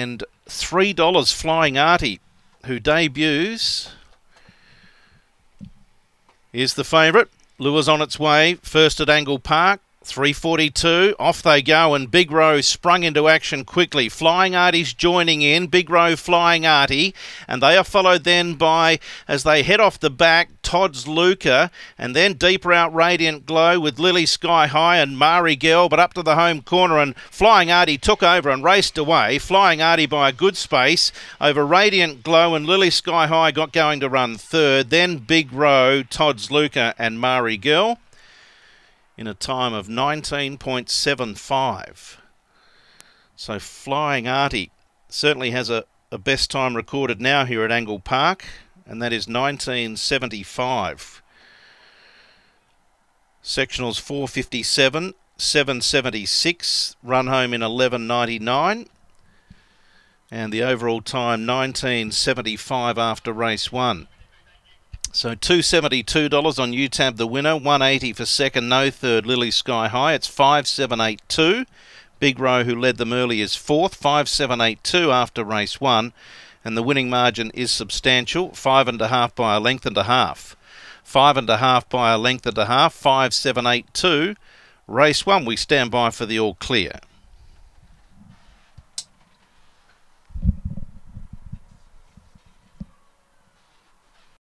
And $3 Flying Artie, who debuts, is the favourite. Lures on its way, first at Angle Park. 342, off they go, and Big Row sprung into action quickly. Flying Artie's joining in, Big Row Flying Artie, and they are followed then by, as they head off the back, Todd's Luca, and then deeper out Radiant Glow with Lily Sky High and Mari Girl, but up to the home corner, and Flying Artie took over and raced away. Flying Artie by a good space over Radiant Glow, and Lily Sky High got going to run third. Then Big Row, Todd's Luca, and Mari Girl in a time of 19.75. So Flying Artie certainly has a, a best time recorded now here at Angle Park, and that is 1975. Sectionals 457, 776, run home in 1199. And the overall time 1975 after race one. So $272 on UTAB the winner, 180 for second, no third, Lily Sky High. It's 5782. Big Row, who led them early, is fourth, 5782 after race one. And the winning margin is substantial, five and a half by a length and a half. Five and a half by a length and a half, 5782. Race one, we stand by for the all clear.